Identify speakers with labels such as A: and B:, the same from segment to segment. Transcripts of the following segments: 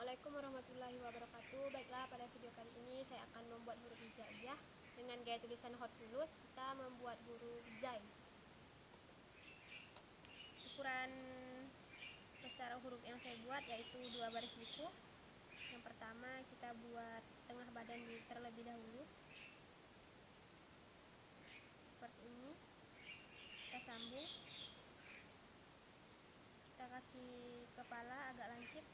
A: Assalamualaikum warahmatullahi wabarakatuh. Baiklah pada video kali ini saya akan membuat huruf hijaiyah Dengan gaya tulisan hot sulus kita membuat huruf zai. Ukuran besar huruf yang saya buat yaitu dua baris buku. Yang pertama kita buat setengah badan terlebih dahulu. Seperti ini. Kita sambung. Kita kasih kepala agak lancip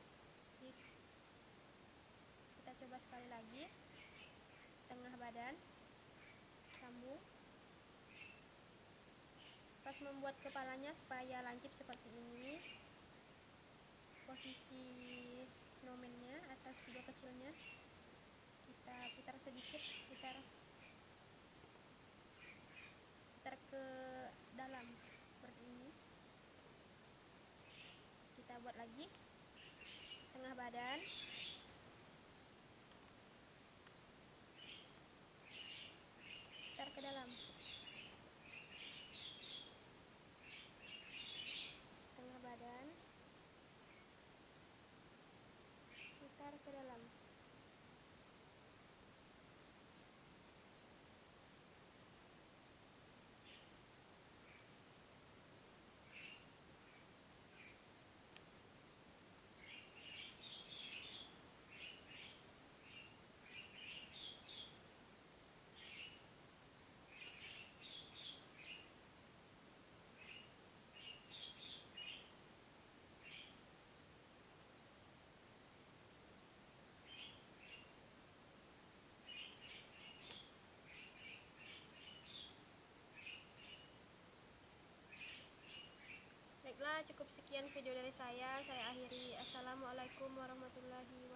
A: sekali lagi. Setengah badan. Sambung. Pas membuat kepalanya supaya lancip seperti ini. Posisi snowmannya atau spidol kecilnya. Kita putar sedikit putar. Putar ke dalam seperti ini. Kita buat lagi. Setengah badan putar ke dalam setengah badan putar ke dalam Baiklah, cukup sekian video dari saya. Saya akhiri. Assalamualaikum warahmatullahi wabarakatuh.